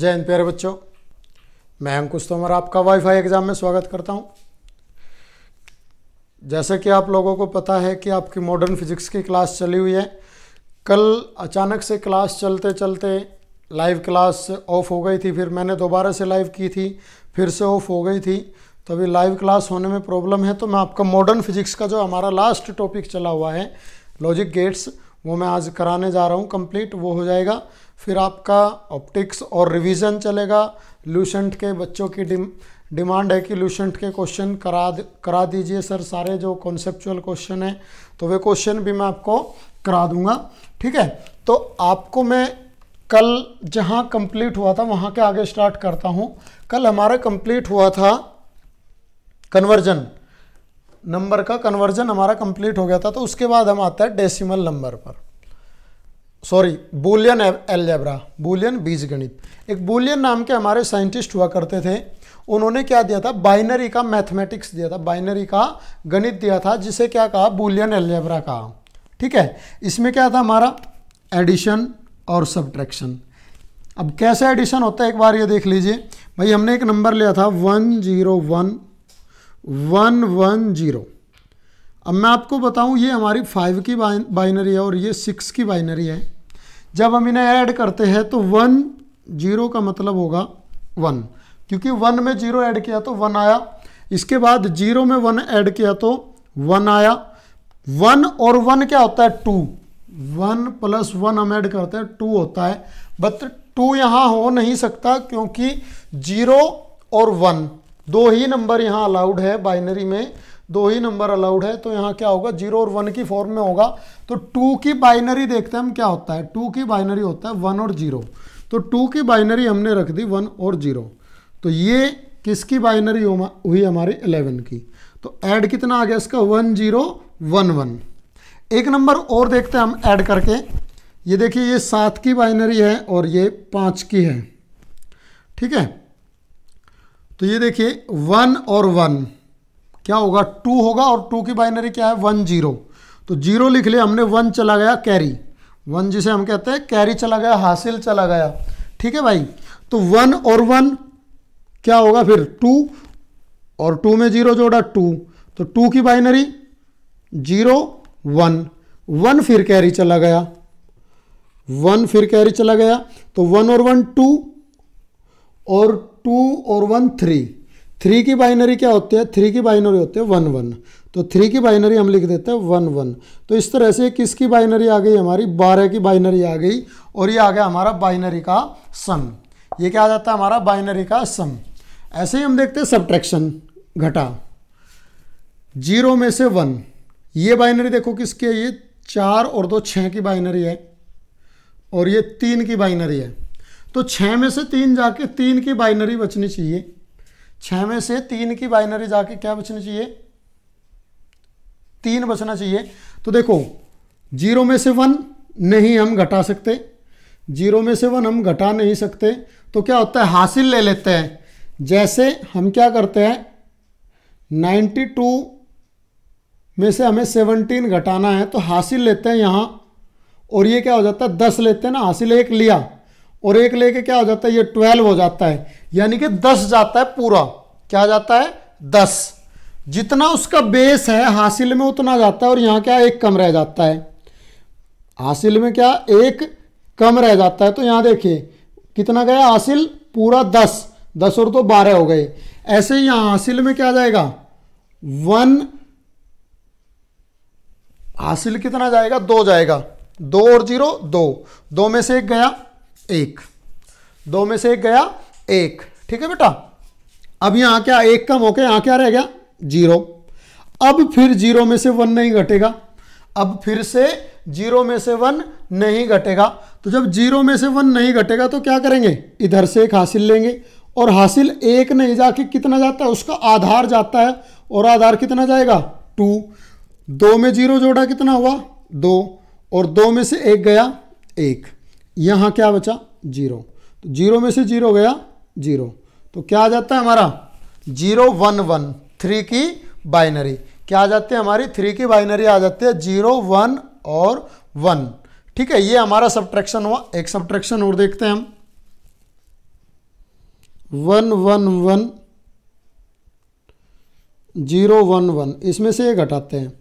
जय हिंद, प्यारे बच्चों। मैं अंकुश तोमर आपका वाईफाई एग्ज़ाम में स्वागत करता हूँ। जैसे कि आप लोगों को पता है कि आपकी मॉडर्न फिजिक्स की क्लास चली हुई है। कल अचानक से क्लास चलते चलते लाइव क्लास ऑफ़ हो गई थी, फिर मैंने दोबारा से लाइव की थी, फिर से ऑफ़ हो गई थी। तो अभी लाइव क्लास होने में प्रॉब्लम है तो मैं आपका मॉडर्न फिजिक्स का जो हमारा लास्ट टॉपिक चला हुआ है लॉजिक गेट्स वो मैं आज कराने जा रहा हूँ कंप्लीट वो हो जाएगा। फिर आपका ऑप्टिक्स और रिवीजन चलेगा। लूसेंट के बच्चों की डिम डिमांड है कि लूसेंट के क्वेश्चन करा करा दीजिए सर, सारे जो कॉन्सेप्चुअल क्वेश्चन हैं। तो वे क्वेश्चन भी मैं आपको करा दूँगा। ठीक है? तो आपको मैं कल जहाँ कंप्लीट हुआ था, वहाँ के आगे स्टार्ट करता हूँ। कल हमारा कंप्लीट हुआ था कन्वर्जन नंबर का कन्वर्जन हमारा कंप्लीट हो गया था तो उसके बाद हम आता है डेसिमल नंबर पर। सॉरी बुलियन एलजेब्रा बुलियन बीज गणित एक बुलियन नाम के हमारे साइंटिस्ट हुआ करते थे। उन्होंने क्या दिया था? बाइनरी का मैथमेटिक्स दिया था। बाइनरी का गणित दिया था, जिसे क्या कहा? बुलियन एलजेब्रा कहा। ठीक है? इसमें क्या था हमारा? एडिशन और सब्ट्रैक्शन अब कैसे एडिशन होता है? एक बार ये देख लीजिए। भाई, हमने एक नंबर लिया था one zero one one one zero. अब मैं आपको बताऊँ, ये हमारी फाइव की बाइनरी है और ये सिक्स की बाइनरी है। जब हम इन्हें ऐड करते हैं तो वन ज़ीरो का मतलब होगा वन। क्योंकि वन में ज़ीरो ऐड किया तो वन आया। इसके बाद ज़ीरो में वन ऐड किया तो वन आया। वन और वन क्या होता है? टू वन प्लस वन हम ऐड करते हैं टू होता है। बट टू यहाँ हो नहीं सकता, क्योंकि ज़ीरो और वन दो ही नंबर यहाँ अलाउड है बाइनरी में, दो ही नंबर अलाउड है तो यहाँ क्या होगा? ज़ीरो और वन की फॉर्म में होगा। तो टू की बाइनरी देखते हैं हम क्या होता है। टू की बाइनरी होता है वन और ज़ीरो तो टू की बाइनरी हमने रख दी वन और ज़ीरो तो ये किसकी बाइनरी हुई हमारी इलेवन की? तो ऐड कितना आ गया इसका? वन ज़ीरो वन वन एक नंबर और देखते हैं हम ऐड करके। ये देखिए, ये सात की बाइनरी है और ये पाँच की है। ठीक है? तो ये देखिए वन और वन क्या होगा? टू होगा और टू की बाइनरी क्या है? वन ज़ीरो तो ज़ीरो लिख लिया, हमने वन चला गया कैरी वन जिसे हम कहते हैं कैरी चला गया, हासिल चला गया. ठीक है भाई? तो वन और वन क्या होगा फिर? टू और टू में ज़ीरो जोड़ा टू तो टू की बाइनरी ज़ीरो वन वन फिर कैरी चला गया. वन फिर कैरी चला गया. तो वन और वन टू और टू और वन थ्री। थ्री की बाइनरी क्या होती है? थ्री की बाइनरी होती है वन वन। तो थ्री की बाइनरी हम लिख देते हैं वन वन। तो इस तरह से किसकी बाइनरी आ गई? हमारी बारह की बाइनरी आ गई और ये आ गया हमारा बाइनरी का सम। ये क्या आ जाता है? हमारा बाइनरी का सम। ऐसे ही हम देखते हैं सब्ट्रैक्शन घटा। ज़ीरो में से वन। ये बाइनरी देखो किसकी है? ये चार और दो छः की बाइनरी है और ये तीन की बाइनरी है। तो छः में से तीन जाके तीन की बाइनरी बचनी चाहिए। छः में से तीन की बाइनरी जाके क्या बचनी चाहिए? तीन बचना चाहिए। तो देखो, ज़ीरो में से वन नहीं हम घटा सकते। ज़ीरो में से वन हम घटा नहीं सकते। तो क्या होता है? हासिल ले लेते हैं। जैसे हम क्या करते हैं? 92 में से हमें 17 घटाना है तो हासिल लेते हैं यहाँ। और ये क्या हो जाता है? 10 लेते हैं ना, हासिल एक लिया। और एक लेके क्या हो जाता है, ये 12 हो जाता है। यानी कि 10 जाता है पूरा। क्या जाता है? 10 जितना उसका बेस है, हासिल में उतना जाता है और यहाँ क्या एक कम रह जाता है। हासिल में क्या? एक कम रह जाता है। तो यहाँ देखिए, कितना गया? हासिल पूरा दस। दस और तो बारह हो गए। ऐसे ही यहाँ हासिल में क्या जाएगा? वन। हासिल कितना जाएगा? दो जाएगा। दो और ज़ीरो, दो। दो में से एक गया। एक। दो में से एक गया, एक। ठीक है बेटा? अब यहाँ क्या, एक कम होके यहाँ क्या रह गया? ज़ीरो। अब फिर ज़ीरो में से वन नहीं घटेगा। अब फिर से ज़ीरो में से वन नहीं घटेगा। तो जब ज़ीरो में से वन नहीं घटेगा तो क्या करेंगे? इधर से एक हासिल लेंगे। और हासिल एक नहीं जाके कितना जाता है? उसका आधार जाता है। और आधार कितना जाएगा? टू। दो में ज़ीरो जोड़ा कितना हुआ? दो। और दो में से एक गया, एक। यहाँ क्या बचा? ज़ीरो। तो ज़ीरो में से ज़ीरो गया, ज़ीरो। तो क्या आ जाता है हमारा? Zero, one one. थ्री की बाइनरी। क्या आ जाती है हमारी? थ्री की बाइनरी आ जाती है, ज़ीरो, वन और वन। ठीक है, ये हमारा सब्ट्रैक्शन हुआ। एक सब्ट्रैक्शन और देखते हैं हम। One one one. Zero, one one. इसमें से ये घटाते हैं।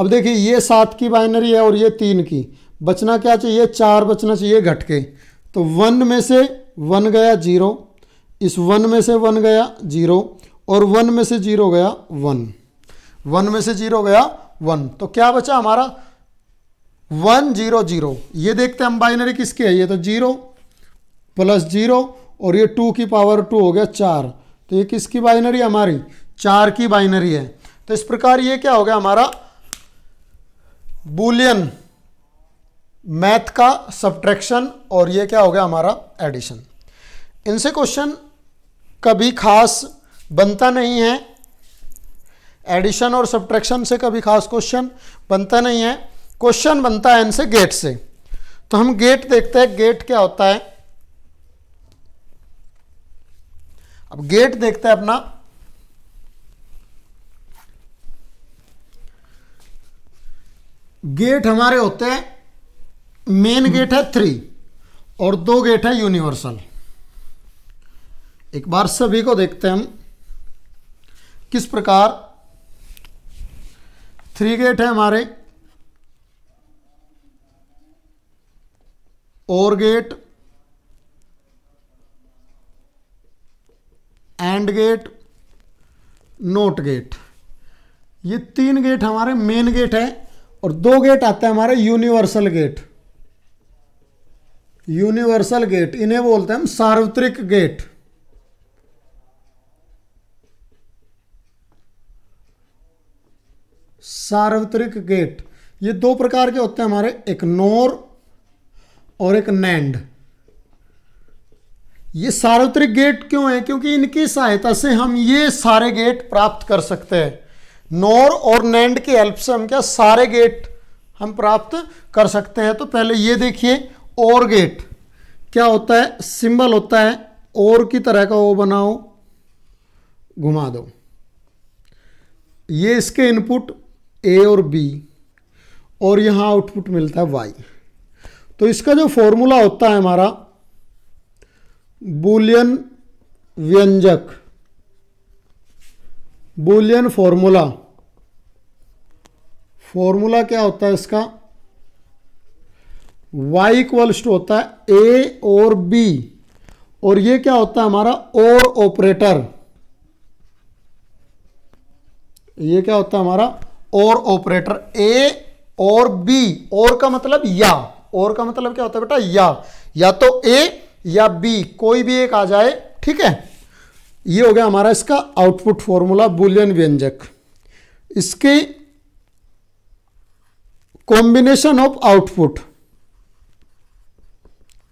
अब देखिए, ये सात की बाइनरी है और ये तीन की। बचना क्या चाहिए? चार बचना चाहिए घट के तो वन में से वन गया ज़ीरो। इस वन में से वन गया ज़ीरो और वन में से ज़ीरो गया वन। वन में से ज़ीरो गया वन। तो क्या बचा हमारा? One zero zero. ये देखते हैं हम बाइनरी किसकी है? ये तो ज़ीरो प्लस ज़ीरो और ये टू की पावर टू हो गया चार। तो ये किसकी बाइनरी? हमारी। चार की बाइनरी है। तो इस प्रकार ये क्या हो गया हमारा? बुलियन। मैथ का सब्ट्रैक्शन और ये क्या हो गया हमारा एडिशन इनसे क्वेश्चन कभी खास बनता नहीं है. एडिशन और सब्ट्रैक्शन से कभी खास क्वेश्चन बनता नहीं है. क्वेश्चन बनता है इनसे गेट से. तो हम गेट देखते हैं गेट क्या होता है? अब गेट देखते हैं अपना. गेट हमारे होते हैं मेन गेट है थ्री और दो गेट है यूनिवर्सल एक बार सभी को देखते हैं हम किस प्रकार थ्री गेट है हमारे। और gate and gate not gate. ये तीन गेट हमारे मेन गेट है और दो गेट आते हैं हमारे यूनिवर्सल गेट। यूनिवर्सल गेट, इन्हें बोलते हैं हम सार्वत्रिक गेट। सार्वत्रिक गेट, ये दो प्रकार के होते हैं हमारे, एक नोर और एक नैंड। ये सार्वत्रिक गेट क्यों है? क्योंकि इनकी सहायता से हम ये सारे गेट प्राप्त कर सकते हैं। नोर और नैंड की हेल्प से हम क्या सारे गेट हम प्राप्त कर सकते हैं? तो पहले ये देखिए और गेट। क्या होता है? सिंबल होता है और की तरह का वो बनाओ, घुमा दो। ये इसके इनपुट ए और बी और यहाँ आउटपुट मिलता है वाई तो इसका जो फॉर्मूला होता है हमारा, बुलियन व्यंजक। बुलियन फॉर्मूला फॉर्मूला क्या होता है इसका? Y इक्वल्स टू होता है ए और बी और ये क्या होता है हमारा? और ऑपरेटर ये क्या होता है हमारा? और ऑपरेटर ए और बी और का मतलब या। और का मतलब क्या होता है बेटा? या। या तो ए या बी कोई भी एक आ जाए, ठीक है? ये हो गया हमारा इसका आउटपुट फॉर्मूला बुलियन व्यंजक। इसके कॉम्बिनेशन ऑफ़ आउटपुट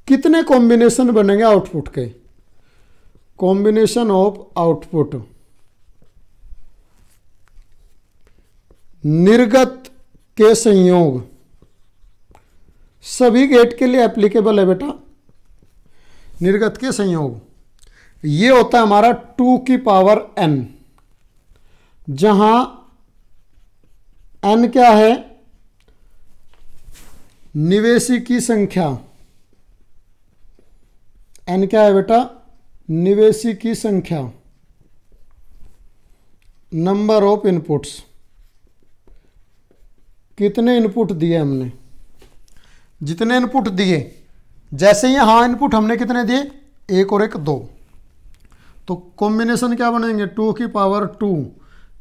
कितने कॉम्बिनेशन बनेंगे आउटपुट के? कॉम्बिनेशन ऑफ़ आउटपुट निर्गत के संयोग। सभी गेट के लिए एप्लीकेबल है बेटा। निर्गत के संयोग। ये होता है हमारा टू की पावर एन जहाँ एन क्या है? निवेशी की संख्या। एन क्या है बेटा? निवेशी की संख्या। नंबर ऑफ़ इनपुट्स कितने इनपुट दिए हमने? जितने इनपुट दिए। जैसे ही हाँ इनपुट हमने कितने दिए? एक और एक दो। तो कॉम्बिनेशन क्या बनेंगे? टू की पावर टू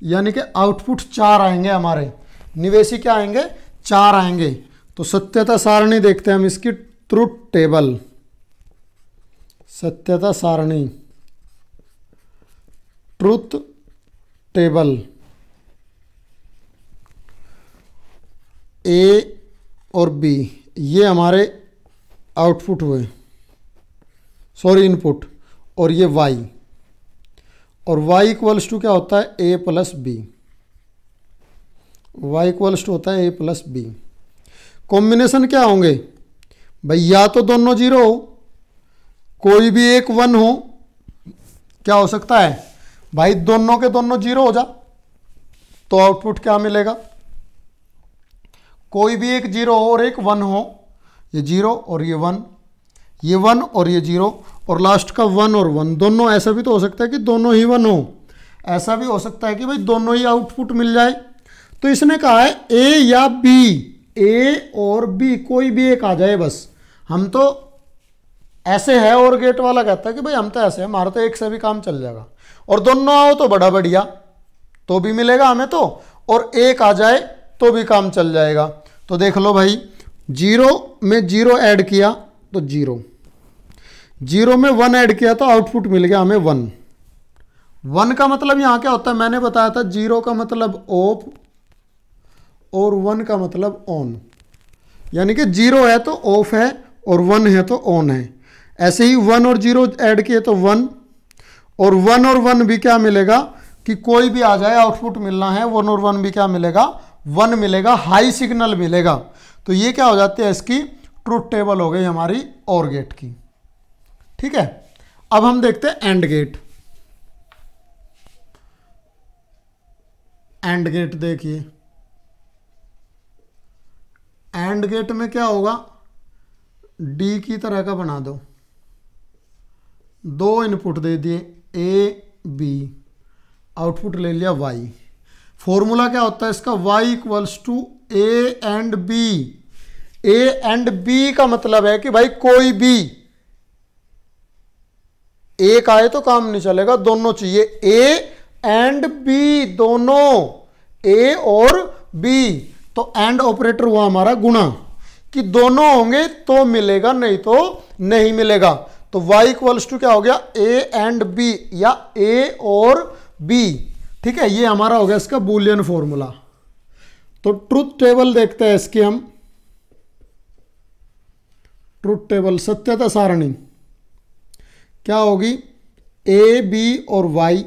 यानी कि आउटपुट चार आएँगे हमारे। निवेशी क्या आएँगे? चार आएँगे। तो सत्यता सारणी देखते हैं हम इसकी ट्रुथ टेबल सत्यता सारणी। Truth table. ए और बी ये हमारे आउटपुट हुए। सॉरी इनपुट और ये वाई और वाई इक्वल्स टू क्या होता है? A plus B Y equals to होता है ए प्लस बी कॉम्बिनेशन क्या होंगे? भाई या तो दोनों ज़ीरो हो। कोई भी एक वन हो, क्या हो सकता है? भाई दोनों के दोनों ज़ीरो हो जा तो आउटपुट क्या मिलेगा? कोई भी एक ज़ीरो और एक वन हो, ये ज़ीरो और ये वन ये वन और ये ज़ीरो, और लास्ट का वन और वन, दोनों ऐसा भी तो हो सकता है कि दोनों ही वन हो। ऐसा भी हो सकता है कि भाई दोनों ही आउटपुट मिल जाए। तो इसने कहा है ए या बी ए और बी कोई भी एक आ जाए बस। हम तो ऐसे है और गेट वाला कहता है कि भाई हम तो ऐसे हैं, हमारा तो एक से भी काम चल जाएगा। और दोनों आओ तो बड़ा बढ़िया तो भी मिलेगा हमें तो और एक आ जाए तो भी काम चल जाएगा। तो देख लो भाई, ज़ीरो में ज़ीरो ऐड किया तो ज़ीरो। ज़ीरो में वन ऐड किया तो आउटपुट मिल गया हमें वन। वन का मतलब यहाँ क्या होता है? मैंने बताया था ज़ीरो का मतलब ऑफ़, और वन का मतलब ऑन। यानी कि ज़ीरो है तो ऑफ़ है, और वन है तो ऑन है। ऐसे ही वन और ज़ीरो ऐड किए तो वन और वन और वन भी क्या मिलेगा कि कोई भी आ जाए आउटपुट मिलना है वन और वन भी क्या मिलेगा? वन मिलेगा हाई सिग्नल मिलेगा। तो ये क्या हो जाती है इसकी? ट्रूथ टेबल हो गई हमारी और गेट की। ठीक है? अब हम देखते हैं एंड गेट एंड गेट देखिए। एंड गेट में क्या होगा? डी की तरह का बना दो। दो इनपुट दे दिए ए बी आउटपुट ले लिया वाई फॉर्मूला क्या होता है इसका? Y equals to A and B A and B का मतलब है कि भाई कोई भी एक आए तो काम नहीं चलेगा, दोनों चाहिए। ए एंड बी दोनों। ए और बी तो एंड ऑपरेटर हुआ हमारा गुणा। कि दोनों होंगे तो मिलेगा, नहीं तो नहीं मिलेगा। तो y इक्वल्स टू क्या हो गया? A एंड b या a और b ठीक है, ये हमारा हो गया इसका बुलियन फॉर्मूला तो ट्रुथ टेबल देखते हैं इसकी हम। ट्रुथ टेबल सत्यता सारणी। क्या होगी? ए बी और वाई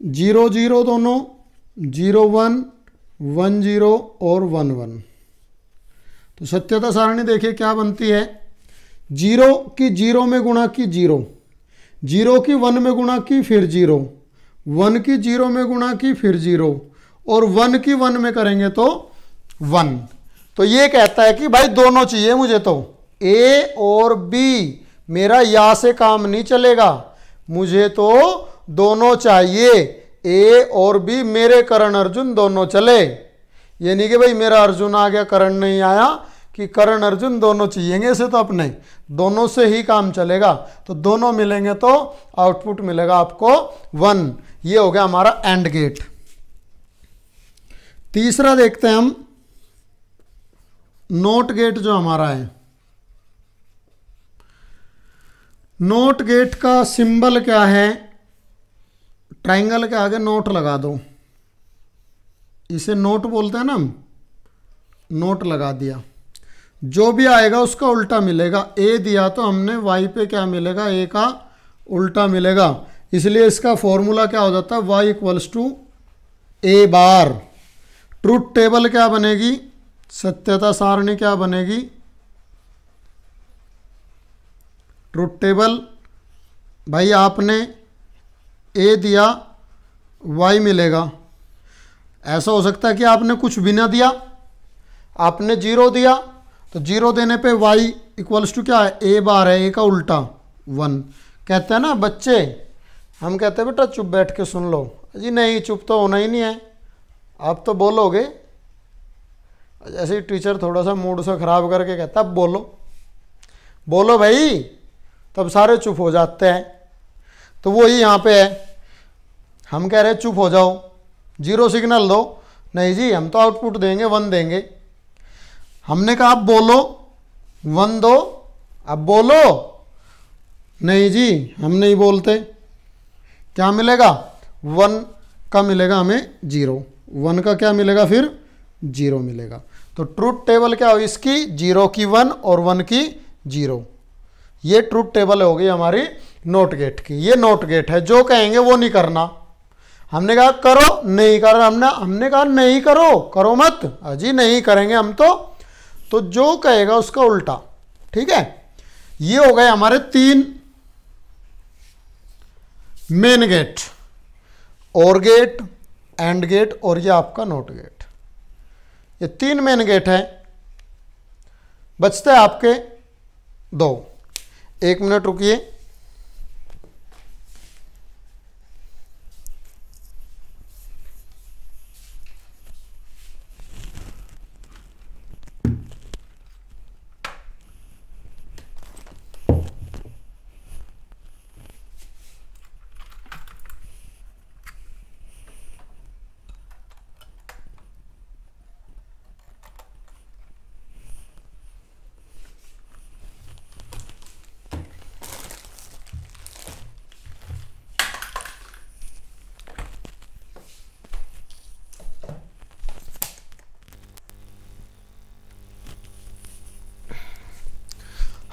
ज़ीरो ज़ीरो दोनों, ज़ीरो, वन वन, ज़ीरो और वन वन। तो सत्यता सारणी देखिए क्या बनती है? ज़ीरो की ज़ीरो में गुणा की ज़ीरो। ज़ीरो की वन में गुणा की फिर ज़ीरो। वन की ज़ीरो में गुणा की फिर ज़ीरो। और वन की वन में करेंगे तो वन। तो ये कहता है कि भाई दोनों चाहिए मुझे तो। ए और बी मेरा या से काम नहीं चलेगा। मुझे तो दोनों चाहिए। ए और बी मेरे करण अर्जुन दोनों चले। ये नहीं कि भाई मेरा अर्जुन आ गया, करण नहीं आया। कि करण अर्जुन दोनों चाहिए इसे तो अपने दोनों से ही काम चलेगा। तो दोनों मिलेंगे तो आउटपुट मिलेगा आपको वन। ये हो गया हमारा एंड गेट। तीसरा देखते हैं हम। नोट गेट जो हमारा है। नोट गेट का सिंबल क्या है? ट्राइंगल के आगे नोट लगा दो। इसे नोट बोलते हैं ना हम। नोट लगा दिया। जो भी आएगा उसका उल्टा मिलेगा। ए दिया तो हमने वाई पे क्या मिलेगा? ए का उल्टा मिलेगा। इसलिए इसका फॉर्मूला क्या हो जाता है? Y equals to A bar truth table क्या बनेगी? सत्यता सारणी क्या बनेगी? ट्रूथ टेबल भाई आपने ए दिया वाई मिलेगा। ऐसा हो सकता है कि आपने कुछ भी ना दिया, आपने ज़ीरो दिया तो ज़ीरो देने पे y इक्वल्स टू क्या है? ए बार है ए का उल्टा। वन कहते हैं ना, बच्चे, हम कहते हैं, बेटा, चुप बैठ के सुन लो। जी, नहीं, चुप तो होना ही नहीं है। आप तो बोलोगे। जैसे ही टीचर थोड़ा सा मूड से ख़राब करके कहता अब बोलो। बोलो भाई, तब सारे चुप हो जाते हैं। तो वो ही यहाँ पे है। हम कह रहे चुप हो जाओ। ज़ीरो सिग्नल दो। नहीं जी, हम तो आउटपुट देंगे वन देंगे। हमने कहा आप बोलो। वन दो। अब बोलो। नहीं जी, हम नहीं बोलते। क्या मिलेगा? वन का मिलेगा हमें ज़ीरो। वन का क्या मिलेगा फिर? ज़ीरो मिलेगा। तो ट्रूथ टेबल क्या हो इसकी ज़ीरो की वन और वन की ज़ीरो। ये ट्रूथ टेबल होगी हमारी नोट गेट की। ये नोट गेट है। जो कहेंगे वो नहीं करना। हमने कहा, करो, नहीं कर हमने हमने कहा, नहीं करो। करो मत। अजी, नहीं करेंगे हम तो। तो जो कहेगा उसका उल्टा, ठीक है? ये हो गए हमारे तीन main gate or gate and gate और ये आपका नोट गेट ये तीन मेन गेट है। बचते हैं आपके दो। एक मिनट रुकिए।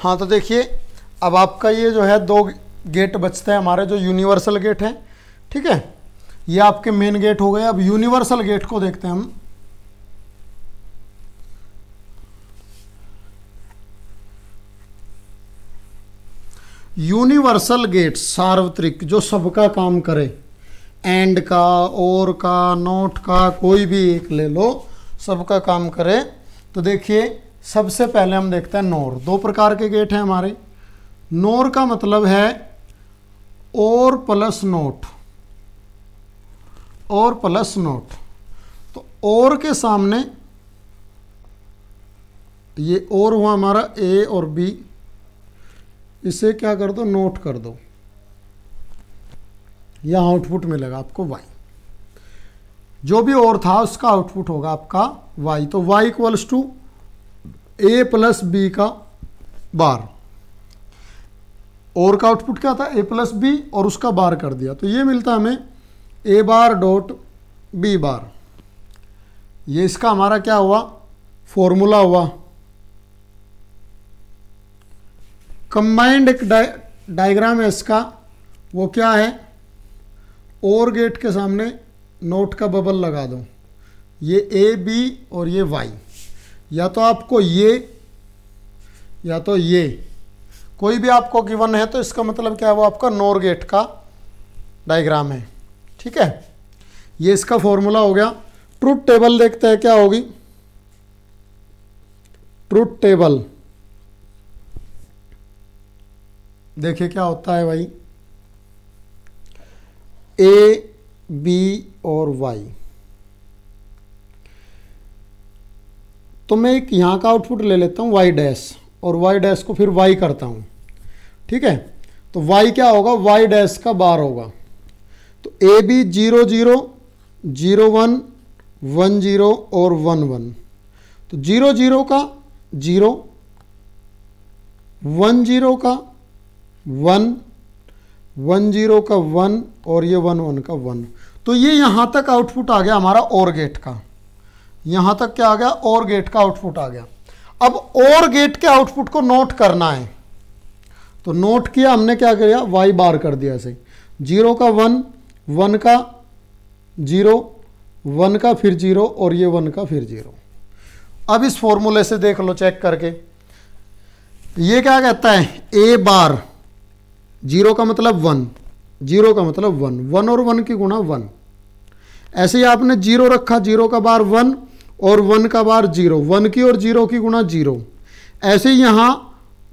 हाँ तो देखिए, अब आपका ये जो है, दो गेट बचते हैं हमारे, जो यूनिवर्सल गेट हैं, ठीक है? ये आपके मेन गेट हो गए। अब यूनिवर्सल गेट को देखते हैं हम। यूनिवर्सल गेट सार्वत्रिक, जो सबका काम करे एंड का, और का नोट का, कोई भी एक ले लो, सबका काम करे। तो देखिए सबसे पहले हम देखते हैं नोर। दो प्रकार के गेट हैं हमारे। नोर का मतलब है और प्लस नोट। और प्लस नोट। तो और के सामने ये और हुआ हमारा ए और बी। इसे क्या कर दो? नोट कर दो। यह आउटपुट मिलेगा आपको वाई जो भी और था उसका आउटपुट होगा आपका वाई तो Y equals to A plus B का बार। और का आउटपुट क्या था? ए प्लस बी और उसका बार कर दिया। तो ये मिलता हमें ए बार डॉट बी बार ये इसका हमारा क्या हुआ? फॉर्मूला हुआ। कंबाइंड एक डायग्राम है इसका। वो क्या है? और गेट के सामने नोट का बबल लगा दो। ये ए बी और ये वाई या तो आपको ये, या तो ये। कोई भी आपको गिवन है तो इसका मतलब क्या है? वो आपका नोर गेट का डायग्राम है। ठीक है? ये इसका फॉर्मूला हो गया। ट्रूथ टेबल देखते हैं क्या होगी। ट्रूथ टेबल देखिए क्या होता है भाई। ए बी और वाई तो मैं एक यहाँ का आउटपुट ले लेता हूँ वाई डैश और वाई डैश को फिर वाई करता हूँ। ठीक है? तो वाई क्या होगा? वाई डैश का बार होगा। तो A B zero zero zero one one zero और वन वन तो ज़ीरो ज़ीरो का ज़ीरो वन ज़ीरो का वन वन ज़ीरो का वन और ये वन वन का वन तो ये यहाँ तक आउटपुट आ गया हमारा और गेट का। यहाँ तक क्या आ गया? और गेट का आउटपुट आ गया। अब और गेट के आउटपुट को नोट करना है। तो नोट किया, हमने क्या किया? वाई बार कर दिया ऐसे ज़ीरो का वन वन का ज़ीरो वन का फिर ज़ीरो और ये वन का फिर ज़ीरो अब इस फॉर्मूले से देख लो चेक करके। ये क्या कहता है? ए बार ज़ीरो का मतलब वन ज़ीरो का मतलब वन वन और वन की गुणा वन ऐसे ही आपने ज़ीरो रखा ज़ीरो का बार वन और वन का बार ज़ीरो। वन की और ज़ीरो की गुणा ज़ीरो। ऐसे यहाँ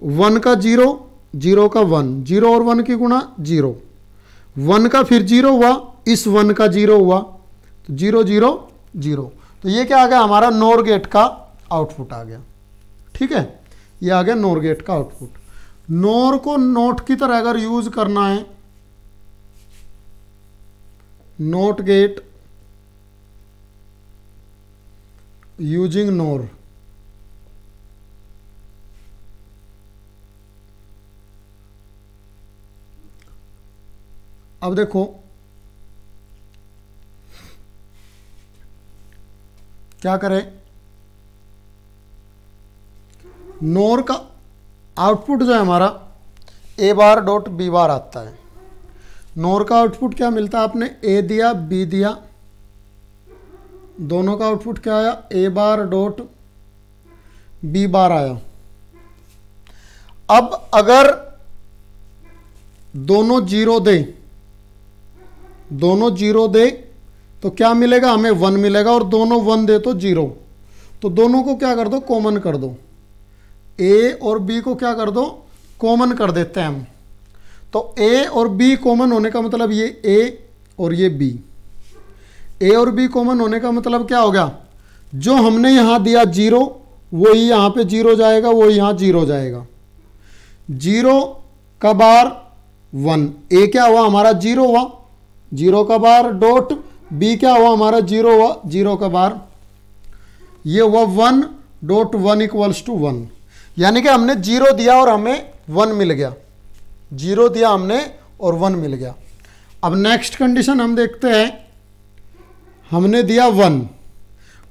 वन का ज़ीरो ज़ीरो का वन। ज़ीरो और वन की गुणा ज़ीरो। वन का फिर ज़ीरो हुआ, इस वन का ज़ीरो हुआ। तो ज़ीरो ज़ीरो ज़ीरो। तो ये क्या आ गया? हमारा नोर गेट का आउटपुट आ गया। ठीक है? ये आ गया नोर गेट का आउटपुट। नोर को नोट की तरह अगर यूज़ करना है नोट गेट यूजिंग नोर अब देखो, क्या करें? नोर का आउटपुट जो है हमारा ए बार डॉट बी बार आता है। नोर का आउटपुट क्या मिलता है आपने? ए दिया बी दिया दोनों का आउटपुट क्या आया? ए बार डॉट बी बार आया। अब अगर दोनों ज़ीरो दे, दोनों ज़ीरो दे तो क्या मिलेगा? हमें वन मिलेगा और दोनों वन दे तो ज़ीरो तो दोनों को क्या कर दो? कॉमन कर दो। ए और बी को क्या कर दो? कॉमन कर देते हैं हम। तो ए और बी कॉमन होने का मतलब ये ए और ये बी ए और बी कॉमन होने का मतलब क्या हो गया? जो हमने यहाँ दिया ज़ीरो, वही यहाँ पे ज़ीरो जाएगा, वही यहाँ ज़ीरो जाएगा। ज़ीरो का बार वन। ए क्या हुआ? हमारा ज़ीरो हुआ। ज़ीरो का बार डॉट। बी क्या हुआ? हमारा ज़ीरो हुआ। ज़ीरो का बार। ये हुआ one dot one equals to one. यानी कि हमने ज़ीरो दिया और हमें वन मिल गया। ज़ीरो दिया हमने और वन मिल गया। अब नेक्स्ट कंडीशन हम देखते हैं। हमने दिया वन।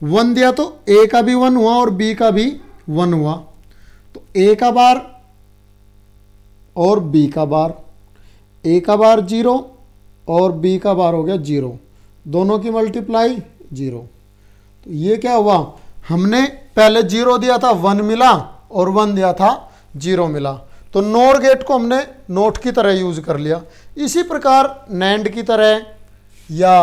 वन दिया तो ए का भी वन हुआ और बी का भी वन हुआ। तो ए का बार और बी का बार। ए का बार ज़ीरो और बी का बार हो गया ज़ीरो। दोनों की मल्टीप्लाई ज़ीरो। तो ये क्या हुआ? हमने पहले ज़ीरो दिया था, वन मिला और वन दिया था, ज़ीरो मिला। तो नोर गेट को हमने नोट की तरह यूज़ कर लिया। इसी प्रकार नैंड की तरह या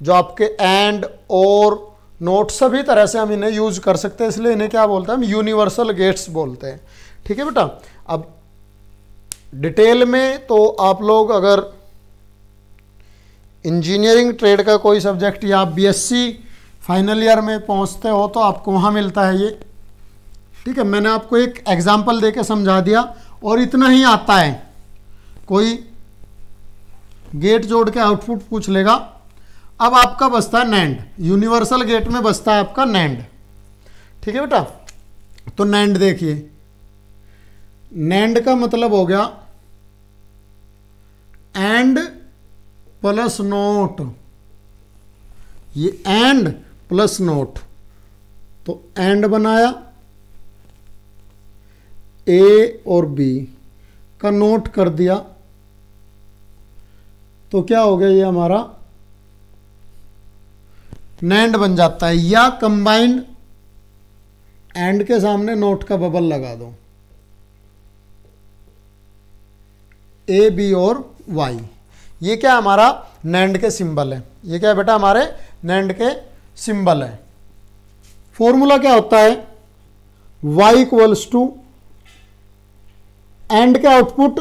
जो आपके एंड और नोट सभी तरह से हम इन्हें यूज़ कर सकते हैं, इसलिए इन्हें क्या बोलते हैं हम? यूनिवर्सल गेट्स बोलते हैं। ठीक है बेटा? अब डिटेल में तो आप लोग अगर इंजीनियरिंग ट्रेड का कोई सब्जेक्ट या बीएससी फाइनल ईयर में पहुँचते हो तो आपको वहाँ मिलता है ये। ठीक है? मैंने आपको एक एग्ज़ाम्पल दे के समझा दिया, और इतना ही आता है। कोई गेट जोड़ के आउटपुट पूछ लेगा। अब आपका बसता है नैंड यूनिवर्सल गेट में बसता है आपका नैंड ठीक है बेटा? तो नैंड देखिए। नैंड का मतलब हो गया एंड प्लस नोट ये एंड प्लस नोट तो एंड बनाया ए और बी का नोट कर दिया। तो क्या हो गया ये हमारा नैंड बन जाता है। या कंबाइंड एंड के सामने नोट का बबल लगा दो। ए बी और वाई ये क्या हमारा नैंड के सिंबल है। ये क्या बेटा हमारे नैंड के सिंबल है। फॉर्मूला क्या होता है? Y इक्वल्स टू एंड के आउटपुट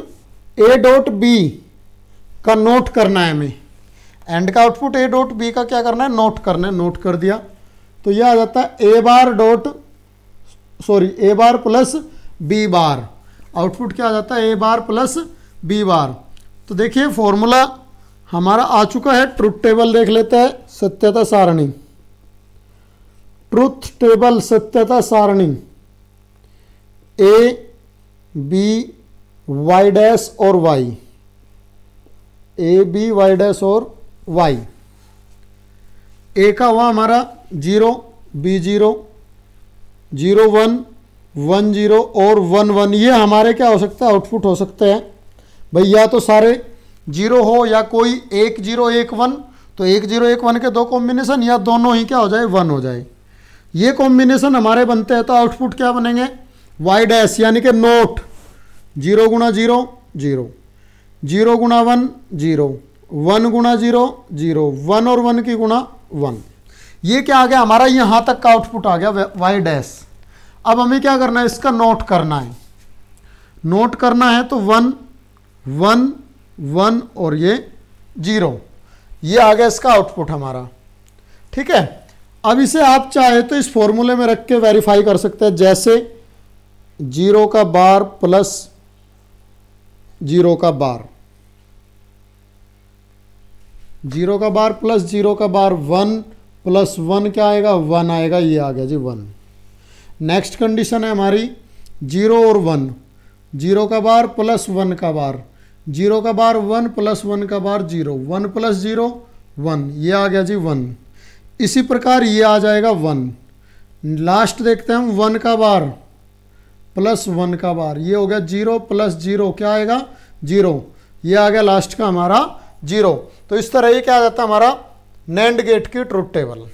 ए डॉट बी का नोट करना है हमें। एंड का आउटपुट ए डॉट बी का क्या करना है? नोट करना है नोट कर दिया। तो यह आ जाता है A bar dot sorry A bar plus B bar output क्या आ जाता है? ए बार प्लस बी बार तो देखिए फॉर्मूला हमारा आ चुका है। ट्रुथ टेबल देख लेते हैं, सत्यता सारणी। ट्रुथ टेबल सत्यता सारणी। ए बी वाई डैश और Y A B Y dash और वाई। ए का हुआ हमारा zero B zero zero one one zero और वन वन, ये हमारे क्या हो सकता है? आउटपुट हो सकते हैं। भाई, या तो सारे ज़ीरो हो या कोई एक ज़ीरो, एक वन तो एक ज़ीरो, एक वन के दो कॉम्बिनेशन या दोनों ही क्या हो जाए? वन हो जाए। ये कॉम्बिनेशन हमारे बनते हैं तो आउटपुट क्या बनेंगे? वाई डैश यानी कि नोट। ज़ीरो गुणा ज़ीरो ज़ीरो। ज़ीरो गुणा वन, ज़ीरो। वन गुणा ज़ीरो ज़ीरो वन और वन की गुणा वन। ये क्या आ गया? हमारा यहाँ तक का आउटपुट आ गया वाई डैश अब हमें क्या करना है? इसका नोट करना है। नोट करना है तो वन वन वन और ये ज़ीरो। ये आ गया इसका आउटपुट हमारा। ठीक है? अब इसे आप चाहे तो इस फॉर्मूले में रख के वेरीफाई कर सकते हैं। जैसे ज़ीरो का बार प्लस ज़ीरो का बार। ज़ीरो का बार प्लस ज़ीरो का बार वन प्लस वन क्या आएगा? वन आएगा, ये आ गया जी वन। नेक्स्ट कंडीशन है हमारी, ज़ीरो और वन। ज़ीरो का बार प्लस वन का बार। ज़ीरो का बार वन प्लस वन का bar zero. One plus zero, one. ये आ गया जी वन। इसी प्रकार ये आ जाएगा वन। लास्ट देखते हैं हम, वन का बार। प्लस वन का बार। ये हो गया ज़ीरो प्लस ज़ीरो। क्या आएगा? ज़ीरो। ये आ गया लास्ट का हमारा ज़ीरो। तो इस तरह ये क्या आ जाता है हमारा नैंड गेट की ट्रुथ टेबल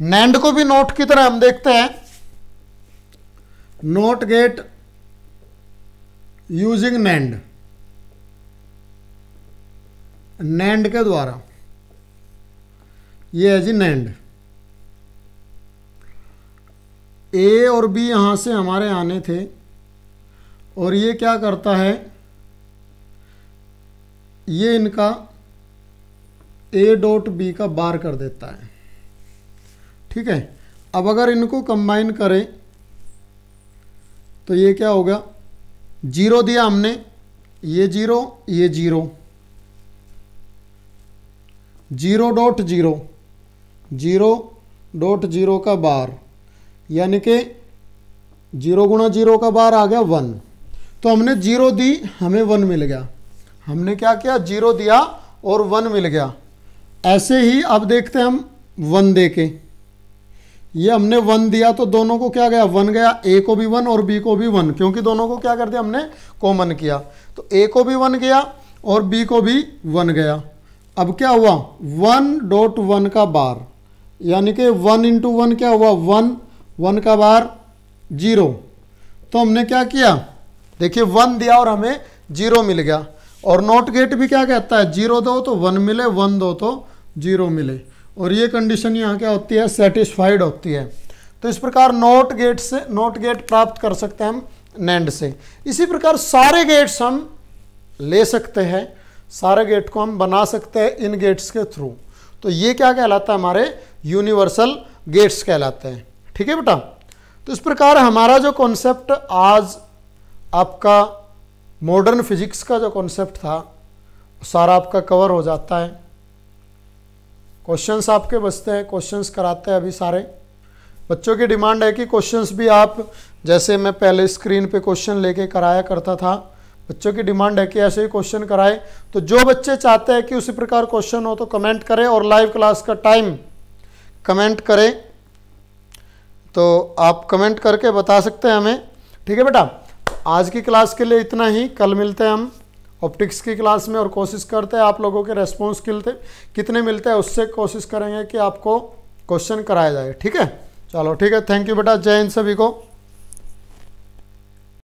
नैंड को भी नोट की तरह हम देखते हैं। Not gate using NAND NAND के द्वारा। ये है जी नैंड ए और बी यहाँ से हमारे आने थे। और ये क्या करता है? ये इनका ए डॉट बी का बार कर देता है। ठीक है? अब अगर इनको कंबाइन करें तो ये क्या होगा ज़ीरो दिया हमने, ये ज़ीरो ये zero. Zero dot zero. Zero dot zero का बार यानी कि ज़ीरो गुणा ज़ीरो का बार आ गया वन तो हमने ज़ीरो दी, हमें वन मिल गया। हमने क्या किया? ज़ीरो दिया और वन मिल गया। ऐसे ही अब देखते हैं हम वन दे के। ये हमने वन दिया तो दोनों को क्या गया? वन गया। ए को भी वन और बी को भी वन। क्योंकि दोनों को क्या कर दिया हमने? कॉमन किया। तो ए को भी वन गया और बी को भी वन गया। अब क्या हुआ? वन डॉट वन का बार। यानी कि वन इंटू वन क्या हुआ? वन। वन का बार ज़ीरो। तो हमने क्या किया? देखिए, वन दिया और हमें ज़ीरो मिल गया। और नोट गेट भी क्या कहता है? ज़ीरो दो तो वन मिले, वन दो तो ज़ीरो मिले। और ये कंडीशन यहाँ क्या होती है? सेटिस्फाइड होती है। तो इस प्रकार नोट गेट से नोट गेट प्राप्त कर सकते हैं हम नैंड से। इसी प्रकार सारे गेट्स हम ले सकते हैं। सारे गेट को हम बना सकते हैं इन गेट्स के थ्रू तो ये क्या कहलाता है? हमारे यूनिवर्सल गेट्स कहलाते हैं। ठीक है बेटा? तो इस प्रकार हमारा जो कॉन्सेप्ट आज आपका मॉडर्न फिजिक्स का जो कॉन्सेप्ट था, सारा आपका कवर हो जाता है। क्वेश्चंस आपके बचते हैं क्वेश्चंस कराते हैं अभी सारे। बच्चों की डिमांड है कि क्वेश्चंस भी आप, जैसे मैं पहले स्क्रीन पे क्वेश्चन लेके कराया करता था, बच्चों की डिमांड है कि ऐसे ही क्वेश्चन कराए। तो जो बच्चे चाहते हैं कि उसी प्रकार क्वेश्चन हो तो कमेंट करें और लाइव क्लास का टाइम कमेंट करें। तो आप कमेंट करके बता सकते हैं हमें। ठीक है बेटा, आज की क्लास के लिए इतना ही। कल मिलते हैं हम। ऑप्टिक्स की क्लास में और कोशिश करते हैं आप लोगों के रेस्पॉन्स किलते कितने मिलते हैं, उससे कोशिश करेंगे कि आपको क्वेश्चन कराया जाए। ठीक है? चलो, ठीक है। थैंक यू बेटा। जय हिंद सभी को।